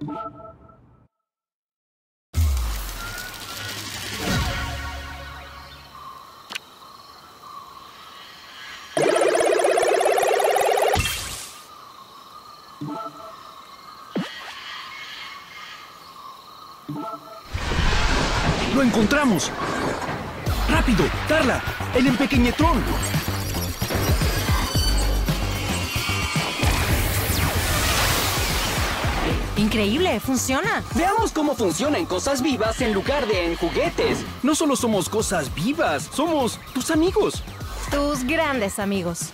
¡Lo encontramos! ¡Rápido! ¡Darla! ¡El empequeñetrón! Increíble, funciona. Veamos cómo funciona en cosas vivas en lugar de en juguetes. No solo somos cosas vivas, somos tus amigos. Tus grandes amigos.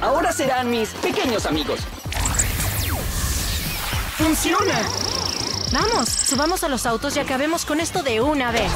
Ahora serán mis pequeños amigos. ¡Funciona! Vamos, subamos a los autos y acabemos con esto de una vez.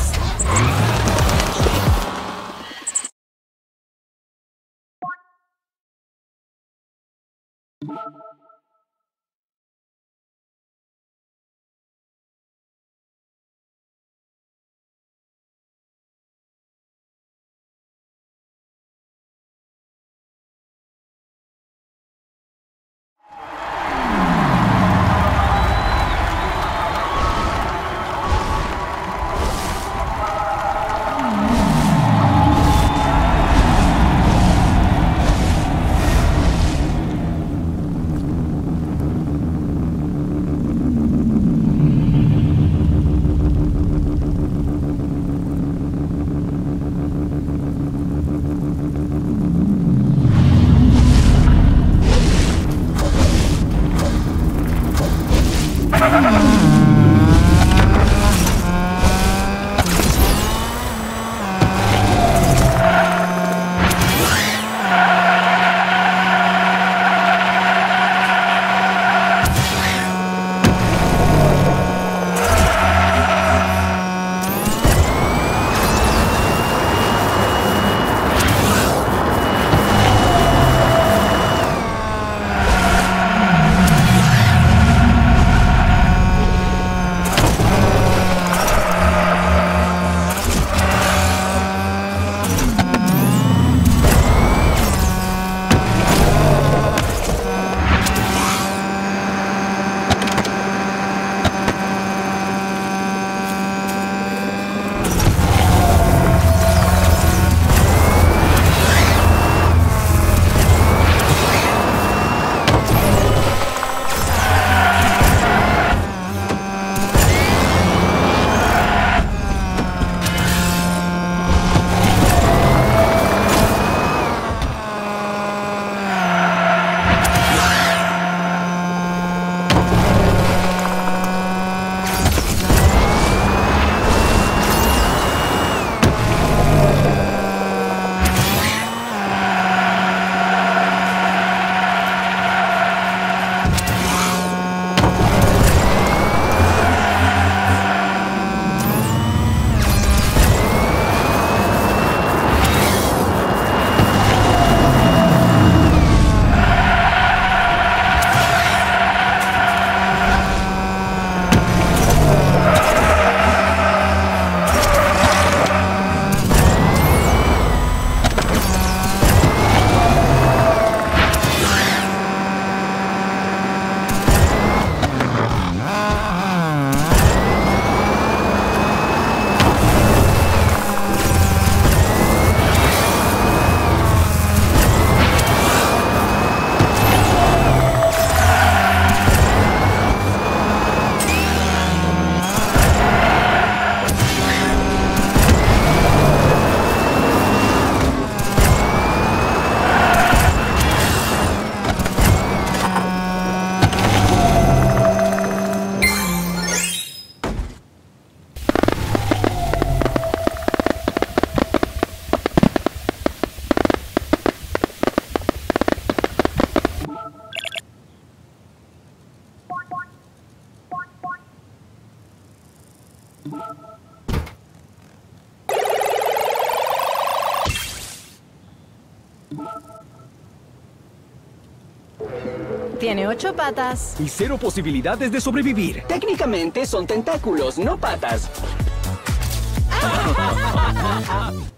Tiene ocho patas. Y cero posibilidades de sobrevivir. Técnicamente son tentáculos, no patas.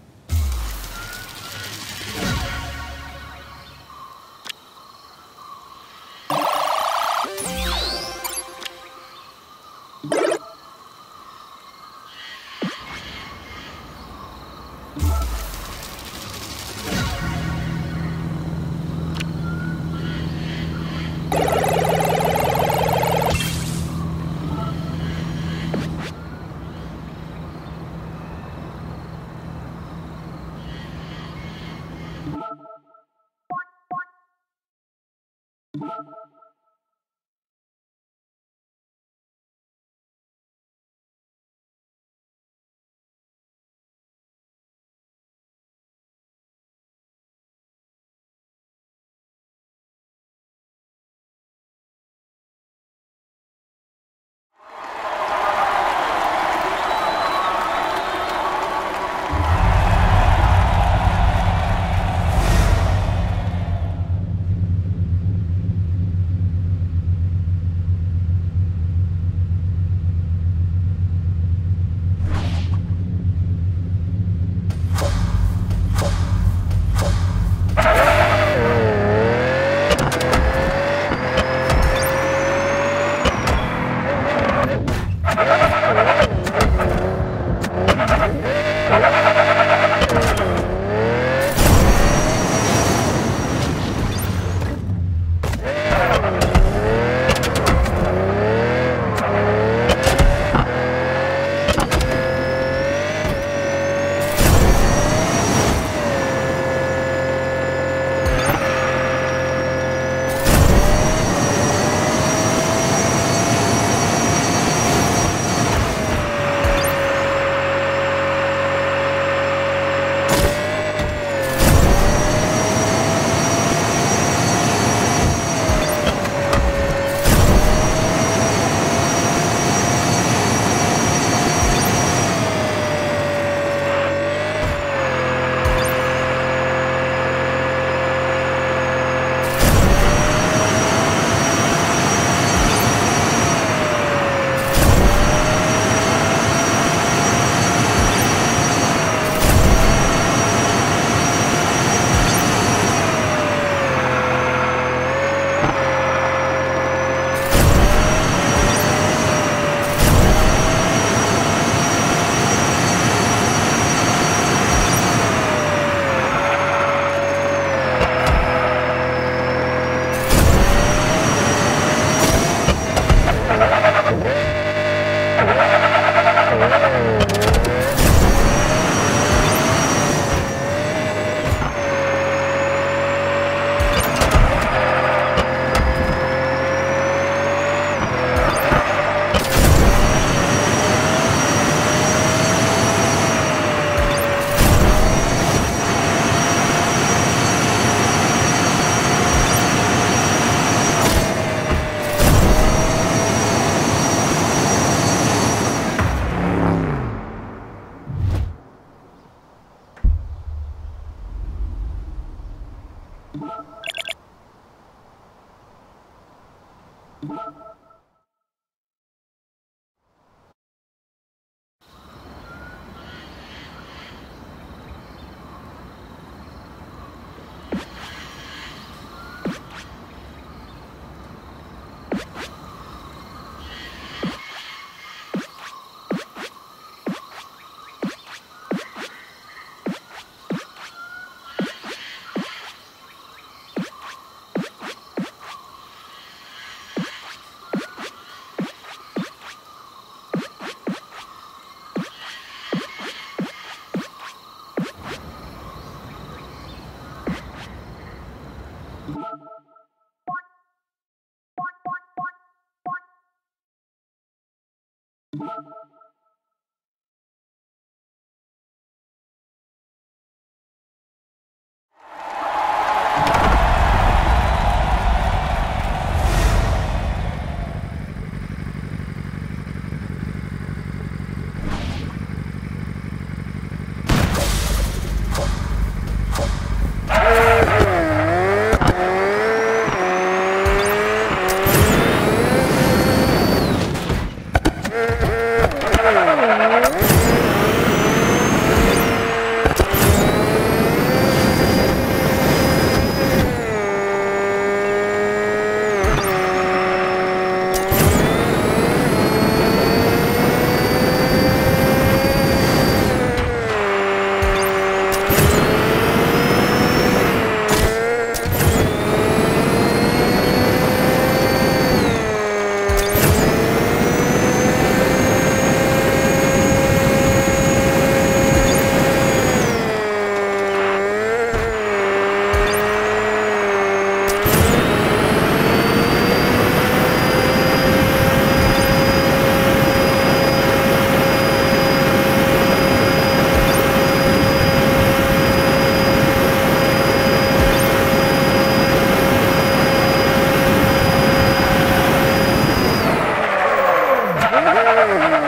Ei,